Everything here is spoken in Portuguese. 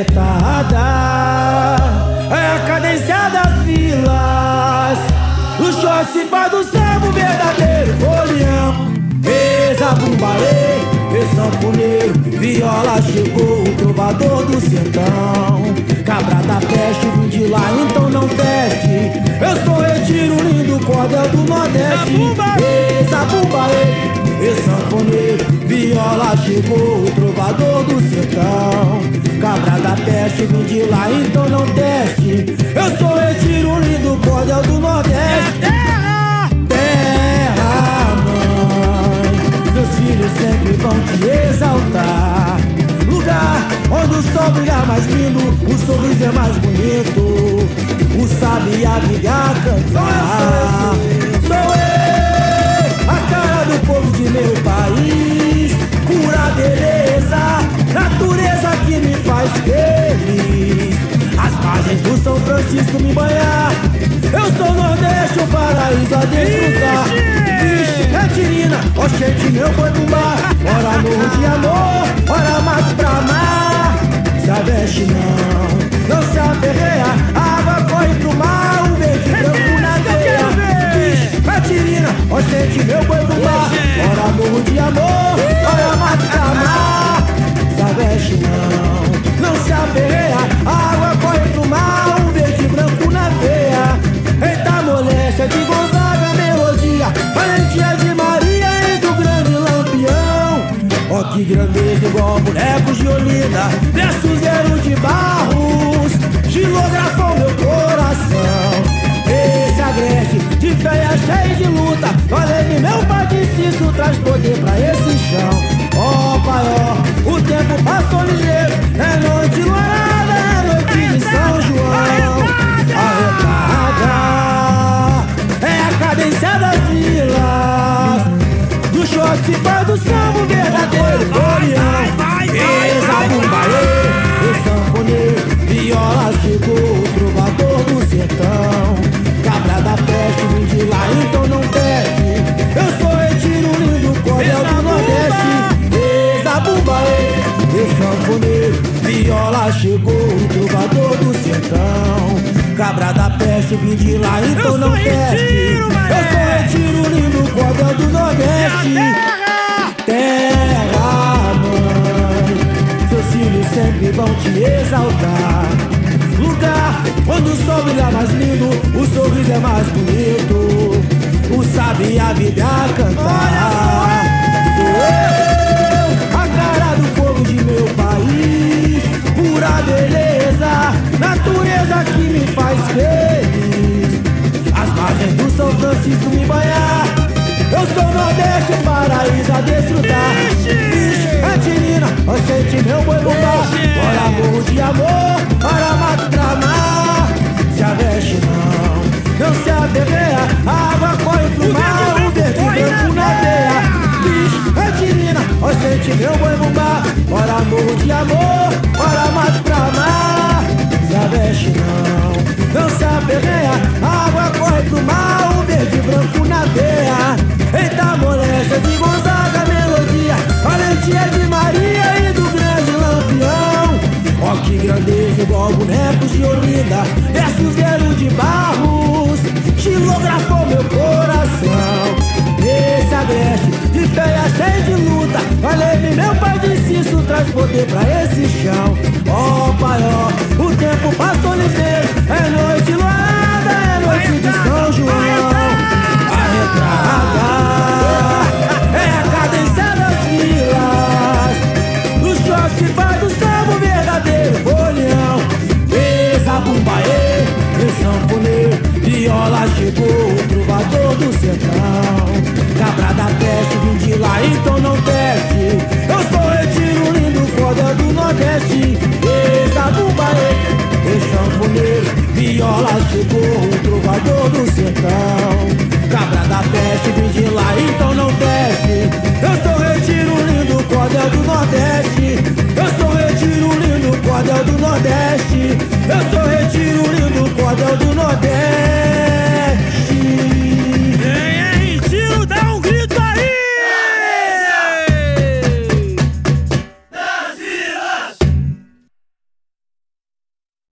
Arretada é a cadência das vilas. O short do samba, verdadeiro folião. Mesa, bumbaê, e sanfoneiro, viola chegou, o trovador do sertão. Cabra da peste, vim de lá, então não teste. Eu sou retiro lindo, cordel do Nordeste. Mesa, bumbaê, e sanfoneiro, viola chegou, sorriso é mais bonito, o sabiá brilha a cantar. Sou eu, a cara do povo de meu país, pura beleza, natureza que me faz feliz. As margens do São Francisco me banhar, eu sou Nordeste, o paraíso a desfrutar. Ixi! É tirina, oxente, meu boi bumbá Ora morro de amor, ora mato pra mar Se aveste não, grandeza igual bonecos de Olinda Versos zero de barros Gilografou meu coração. Esse agreste de fé cheio de luta Olha meu pai disse isso traz poder pra esse chão. Ó pai, ó, o coreano Mesa, bumbaê, e sanfoneiro Viola chegou, o trovador do sertão Cabra da peste, vim de lá, então não teste Eu sou retiro lindo, cordel do Nordeste. Mesa, bumbaê, e sanfoneiro Viola chegou, o trovador do sertão Cabra da peste, vim de lá, então não retiro, Eu sou retiro lindo, cordel do Nordeste vão te exaltar. Lugar onde o sol brilha mais lindo, o sorriso é mais bonito, o sabiá vive a cantar. Sou eu, a cara do povo de meu país, pura beleza, natureza que me faz feliz. As margens do São Francisco me banhar. Eu sou Nordeste, o paraíso a desfrutar. Tirina, oxente, meu boi. Ixi! Bora morro de amor, para mato pra mar. Se aveste não, não se aterreia. A água corre pro mar, o verde branco na veia. Bicho, é tirina, oxente, meu boi bumbá. Bora morro de amor, igual bonecos de Olinda. Versos zero de barros, xilografou meu coração. Esse agreste de feia cheio de luta. Valeu-me, meu pai disse isso traz poder pra esse chão. Ó sertão Cabra da peste, vim de lá, então não peste. Eu sou retiro lindo, foda do Nordeste. Eis da Bubaê, eis sanfoneiro Viola chegou, o trovador do sertão. Cabra da peste, vim de lá, então não peste. Eu sou retiro lindo, foda do Nordeste. Eu sou retiro lindo, cordel do Nordeste. Eu sou retiro lindo, cordel do Nordeste.